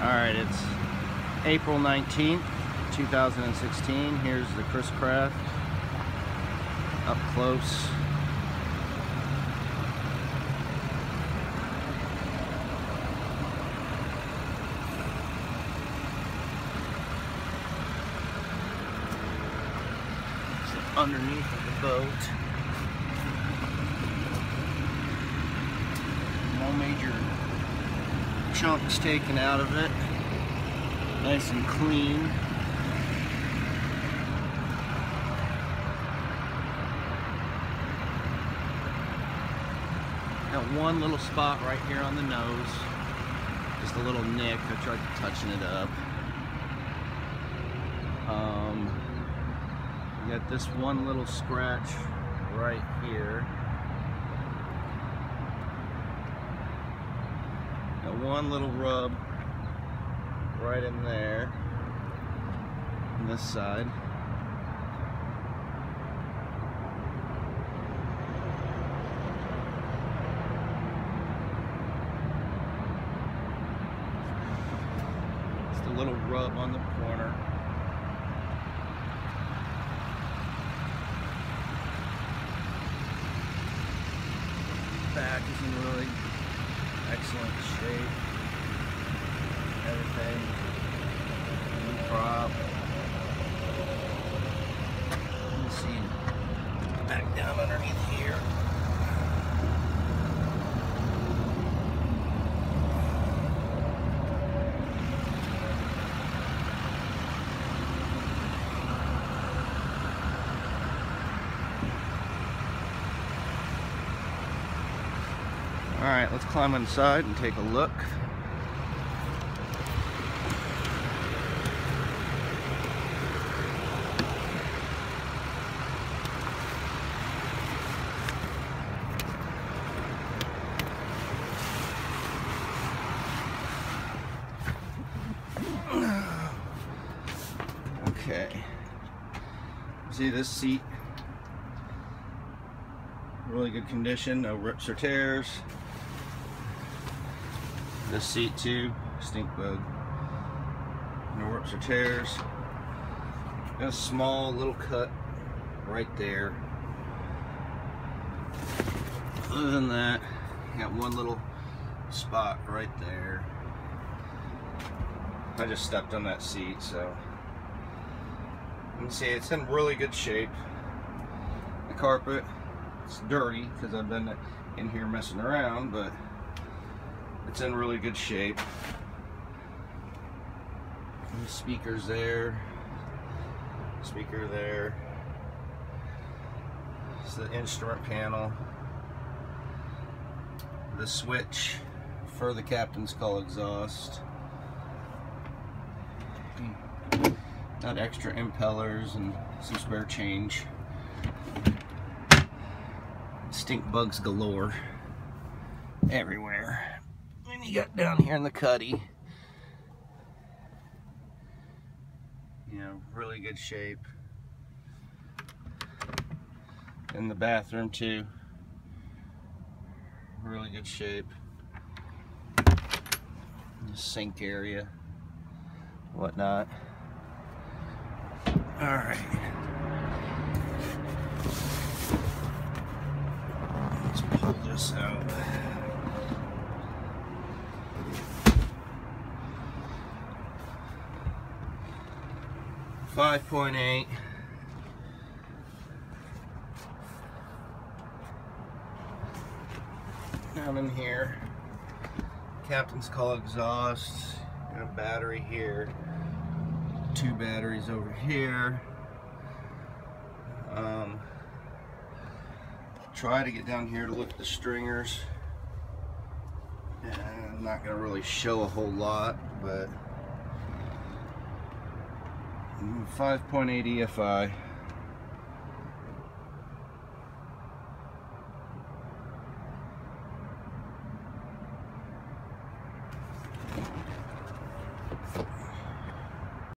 Alright, it's April 19th, 2016. Here's the Chris Craft up close. Underneath of the boat. No major chunks taken out of it. Nice and clean. Got one little spot right here on the nose. Just a little nick. I tried touching it up. Um, got this one little scratch right here. Got one little rub right in there on this side. Just a little rub on the corner. Back isn't really excellent shape. Everything. New prop. Let me see. Back down underneath here. All right, let's climb inside and take a look. Okay. See this seat? Really good condition, no rips or tears. This seat too, stink bug. No rips or tears. Got a small little cut right there. Other than that, got one little spot right there. I just stepped on that seat, so you can see it's in really good shape. The carpet, it's dirty because I've been in here messing around, but it's in really good shape. The speakers there, speaker there. It's the instrument panel. The switch for the captain's call exhaust. Got extra impellers and some spare change. Stink bugs galore everywhere. And you got down here in the cuddy. You know, really good shape. In the bathroom too. Really good shape. The sink area, whatnot. All right. Let's pull this out. Five point eight. Down in here. Captain's call exhaust. Got a battery here two batteries over here. Um, try to get down here to look at the stringers. And I'm not going to really show a whole lot, but Mm, 5.8 EFI.